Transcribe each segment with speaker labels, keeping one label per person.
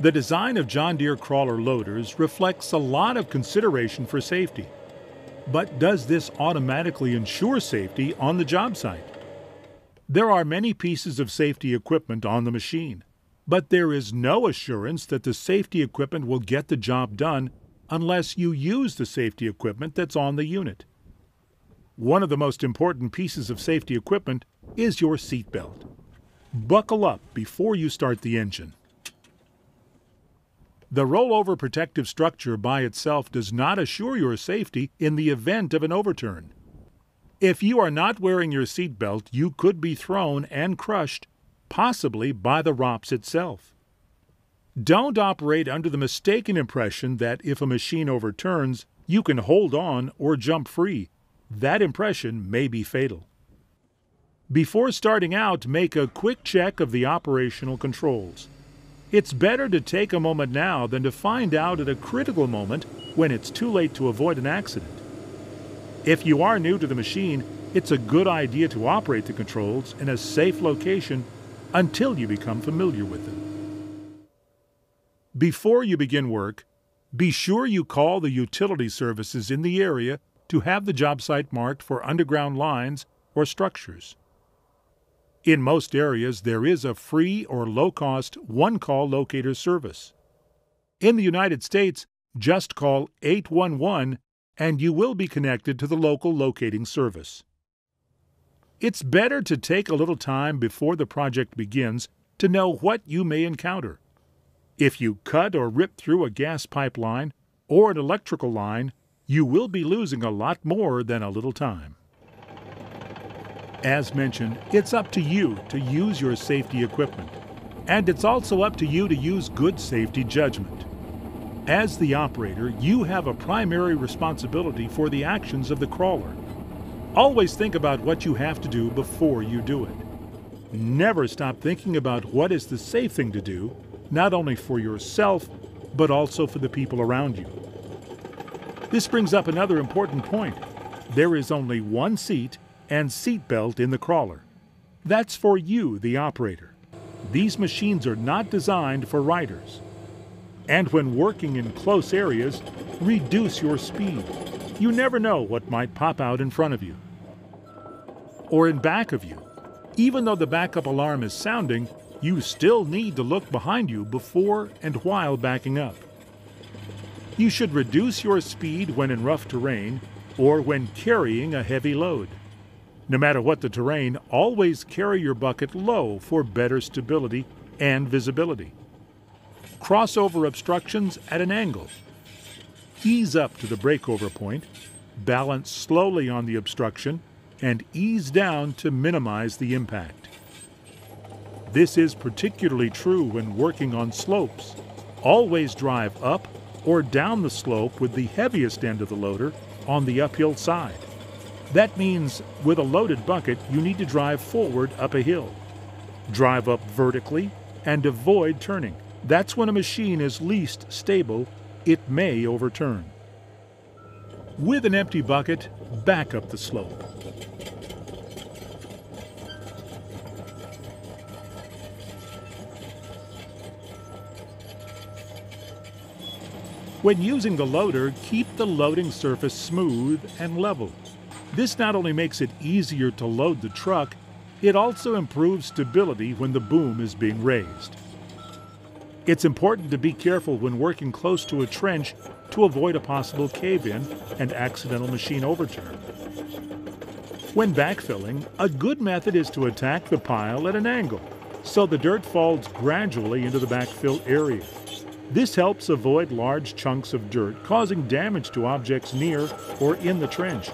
Speaker 1: The design of John Deere crawler loaders reflects a lot of consideration for safety. But does this automatically ensure safety on the job site? There are many pieces of safety equipment on the machine, but there is no assurance that the safety equipment will get the job done unless you use the safety equipment that's on the unit. One of the most important pieces of safety equipment is your seatbelt. Buckle up before you start the engine. The rollover protective structure by itself does not assure your safety in the event of an overturn. If you are not wearing your seatbelt, you could be thrown and crushed, possibly by the ROPS itself. Don't operate under the mistaken impression that if a machine overturns, you can hold on or jump free. That impression may be fatal. Before starting out, make a quick check of the operational controls. It's better to take a moment now than to find out at a critical moment when it's too late to avoid an accident. If you are new to the machine, it's a good idea to operate the controls in a safe location until you become familiar with them. Before you begin work, be sure you call the utility services in the area to have the job site marked for underground lines or structures. In most areas, there is a free or low cost one call locator service. In the United States, just call 811 and you will be connected to the local locating service. It's better to take a little time before the project begins to know what you may encounter. If you cut or rip through a gas pipeline or an electrical line, you will be losing a lot more than a little time. As mentioned, it's up to you to use your safety equipment, and it's also up to you to use good safety judgment. As the operator, you have a primary responsibility for the actions of the crawler. Always think about what you have to do before you do it. Never stop thinking about what is the safe thing to do, not only for yourself, but also for the people around you. This brings up another important point. There is only one seat and seatbelt in the crawler. That's for you, the operator. These machines are not designed for riders. And when working in close areas, reduce your speed. You never know what might pop out in front of you. Or in back of you. Even though the backup alarm is sounding, you still need to look behind you before and while backing up. You should reduce your speed when in rough terrain or when carrying a heavy load. No matter what the terrain, always carry your bucket low for better stability and visibility. Cross over obstructions at an angle. Ease up to the breakover point, balance slowly on the obstruction, and ease down to minimize the impact. This is particularly true when working on slopes. Always drive up or down the slope with the heaviest end of the loader on the uphill side. That means with a loaded bucket, you need to drive forward up a hill. Drive up vertically and avoid turning. That's when a machine is least stable, it may overturn. With an empty bucket, back up the slope. When using the loader, keep the loading surface smooth and level. This not only makes it easier to load the truck, it also improves stability when the boom is being raised. It's important to be careful when working close to a trench to avoid a possible cave in and accidental machine overturn. When backfilling, a good method is to attack the pile at an angle so the dirt falls gradually into the backfill area. This helps avoid large chunks of dirt causing damage to objects near or in the trench.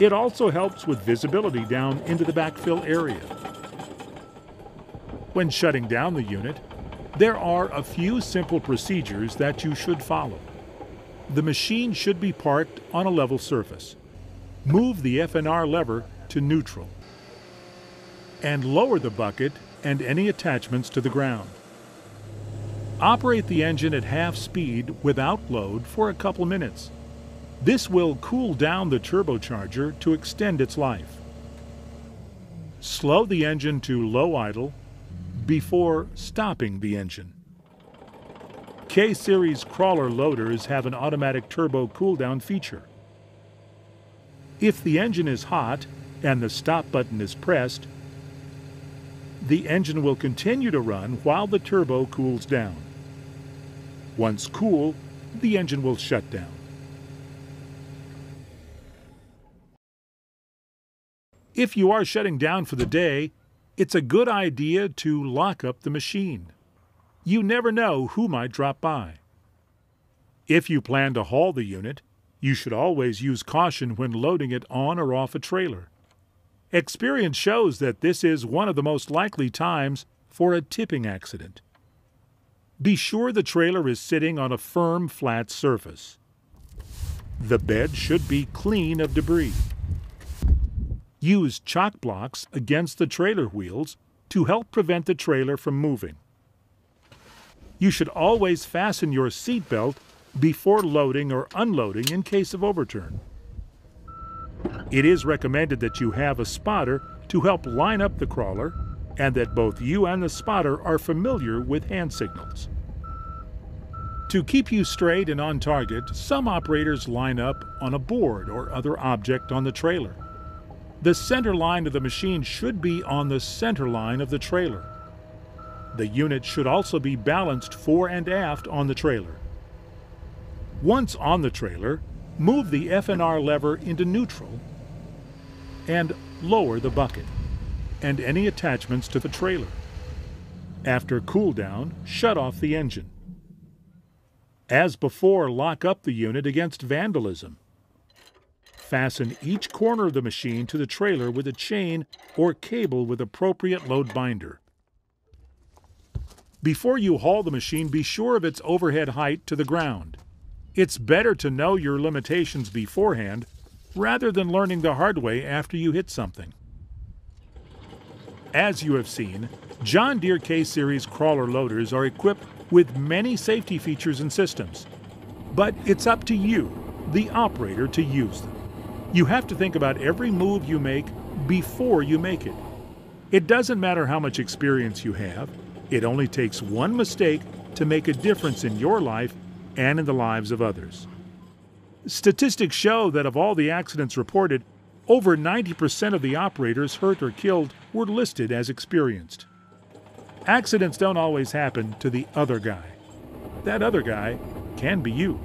Speaker 1: It also helps with visibility down into the backfill area. When shutting down the unit, there are a few simple procedures that you should follow. The machine should be parked on a level surface. Move the FNR lever to neutral. And lower the bucket and any attachments to the ground. Operate the engine at half speed without load for a couple minutes. This will cool down the turbocharger to extend its life. Slow the engine to low idle before stopping the engine. K-Series crawler loaders have an automatic turbo cooldown feature. If the engine is hot and the stop button is pressed, the engine will continue to run while the turbo cools down. Once cool, the engine will shut down. If you are shutting down for the day, it's a good idea to lock up the machine. You never know who might drop by. If you plan to haul the unit, you should always use caution when loading it on or off a trailer. Experience shows that this is one of the most likely times for a tipping accident. Be sure the trailer is sitting on a firm, flat surface. The bed should be clean of debris. Use chock blocks against the trailer wheels to help prevent the trailer from moving. You should always fasten your seat belt before loading or unloading in case of overturn. It is recommended that you have a spotter to help line up the crawler and that both you and the spotter are familiar with hand signals. To keep you straight and on target, some operators line up on a board or other object on the trailer. The center line of the machine should be on the center line of the trailer. The unit should also be balanced fore and aft on the trailer. Once on the trailer, move the FNR lever into neutral and lower the bucket and any attachments to the trailer. After cool down, shut off the engine. As before, lock up the unit against vandalism. Fasten each corner of the machine to the trailer with a chain or cable with appropriate load binder. Before you haul the machine, be sure of its overhead height to the ground. It's better to know your limitations beforehand rather than learning the hard way after you hit something. As you have seen, John Deere K-Series crawler loaders are equipped with many safety features and systems. But it's up to you, the operator, to use them. You have to think about every move you make before you make it. It doesn't matter how much experience you have, it only takes one mistake to make a difference in your life and in the lives of others. Statistics show that of all the accidents reported, over 90% of the operators hurt or killed were listed as experienced. Accidents don't always happen to the other guy. That other guy can be you.